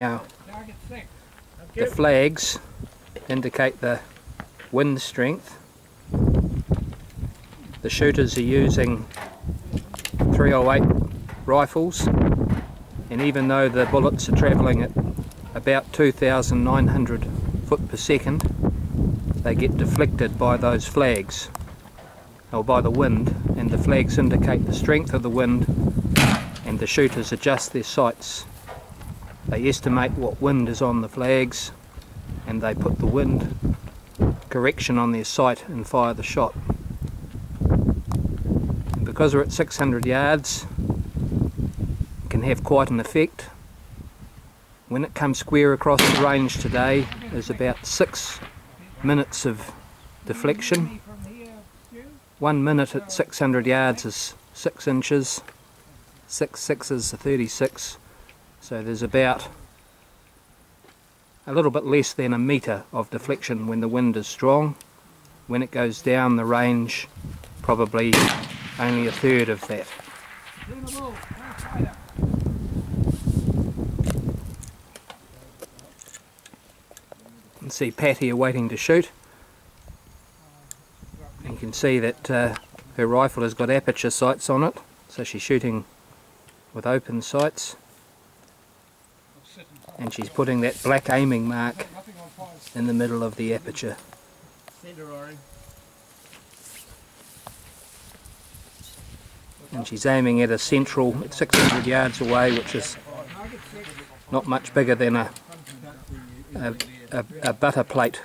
Now, the flags indicate the wind strength. The shooters are using 308 rifles and even though the bullets are travelling at about 2,900 foot per second they get deflected by those flags or by the wind and the flags indicate the strength of the wind and the shooters adjust their sights they estimate what wind is on the flags and they put the wind correction on their sight and fire the shot. And because we're at 600 yards, it can have quite an effect. When it comes square across the range today, there's about six minutes of deflection. One minute at 600 yards is six inches, six sixes are 36 so there's about a little bit less than a metre of deflection when the wind is strong. When it goes down the range, probably only a third of that. You can see Pat here waiting to shoot. You can see that uh, her rifle has got aperture sights on it, so she's shooting with open sights and she's putting that black aiming mark in the middle of the aperture. And she's aiming at a central at 600 yards away which is not much bigger than a, a, a, a butter plate